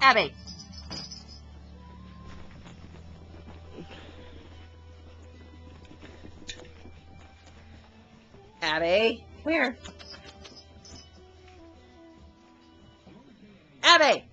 Abby. Abby. Where? Abby!